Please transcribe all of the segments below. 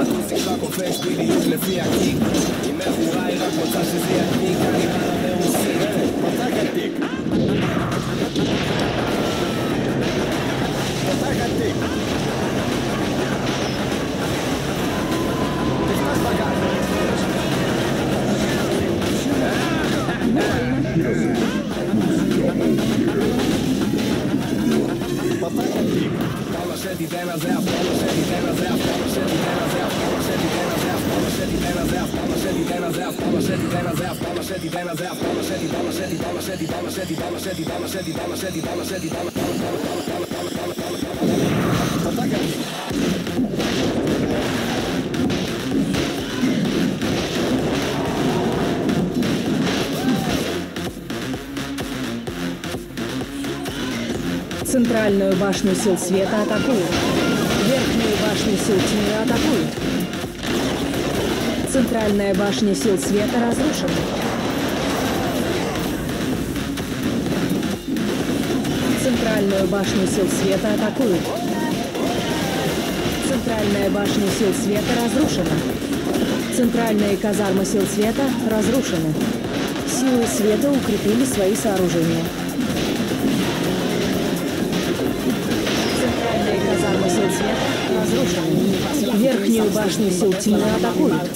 Ακούσει και τα κοφέ, σπίτι του λεφία εκεί. Η μέχρι φάιλα κοστίζει αρκή. Καλή τάρα, δε όμως είναι. Πασακά τη. Πασακά τη. Τι θα Tá cagando. Центральную башню сил света атакуют. Верхнюю башню сил тьмы атакуют. Центральная башня сил света разрушена. Центральную башню сил света атакуют. Центральная башня сил света разрушена. Центральные казармы сил света разрушены. Силы света укрепили свои сооружения. Центральные казармы сил света. Верхнюю башню сил атакуют.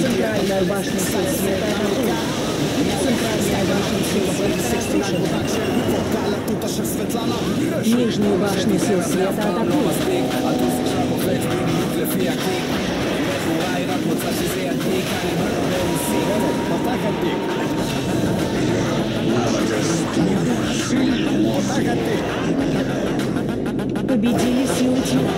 Центральная башня сил света. Центральная башня сил света. Нижние башни сил света атакуют. Победили силы тьмы.